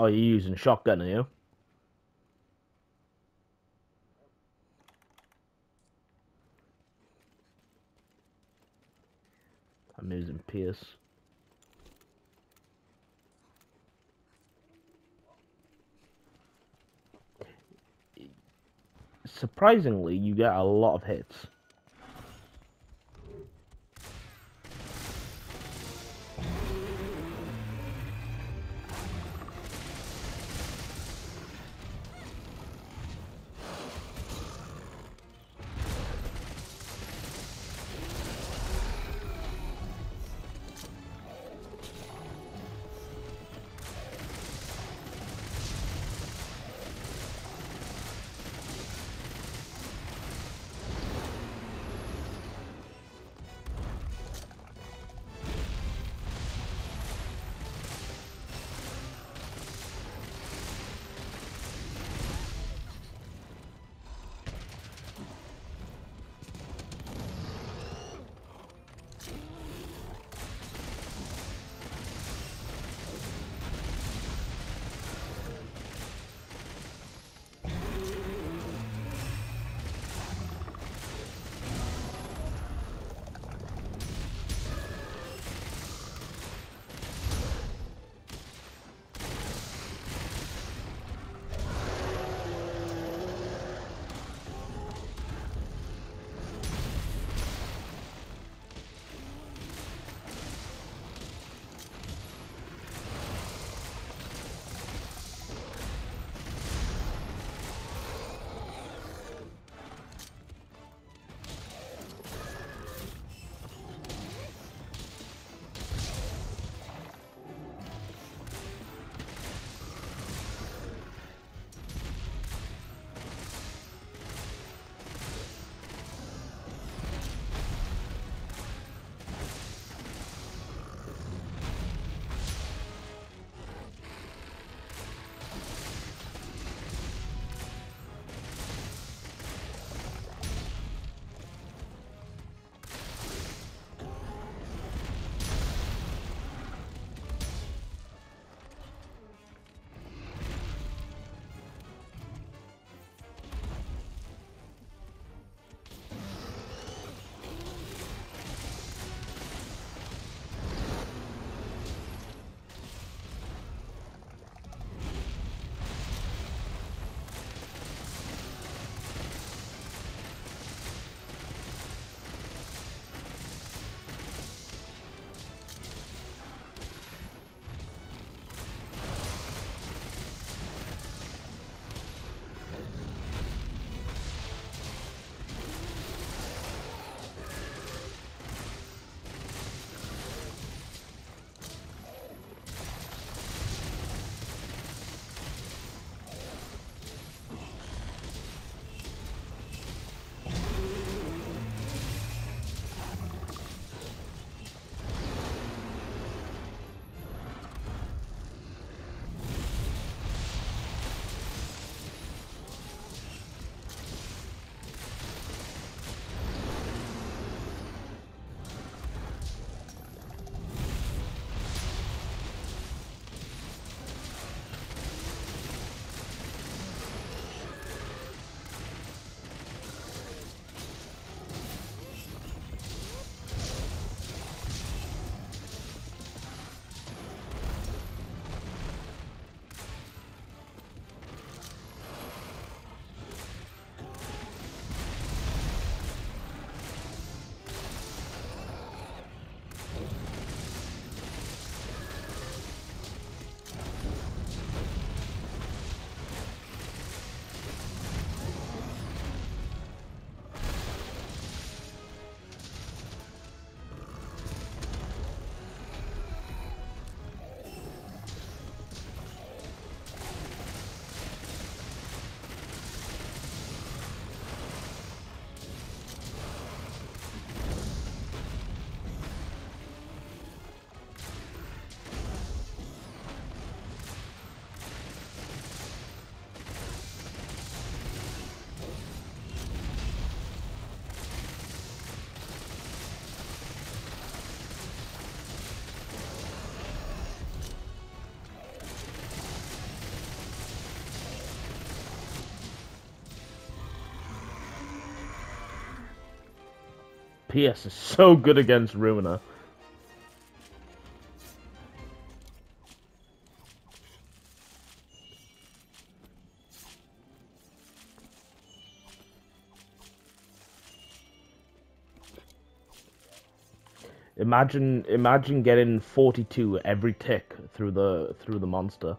Oh, you're using shotgun, are you? I'm using Pierce. Surprisingly, you get a lot of hits. PS is so good against Ruiner. Imagine, imagine getting forty-two every tick through the through the monster.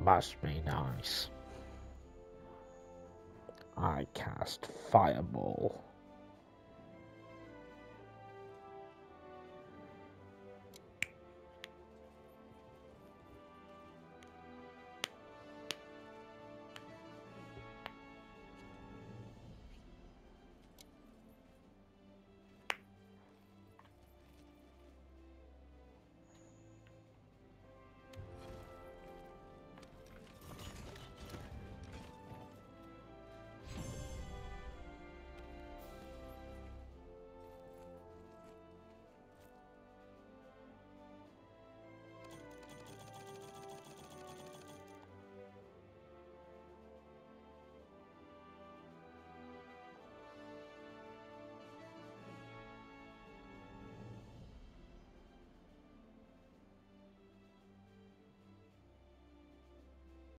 Must be nice. I cast Fireball.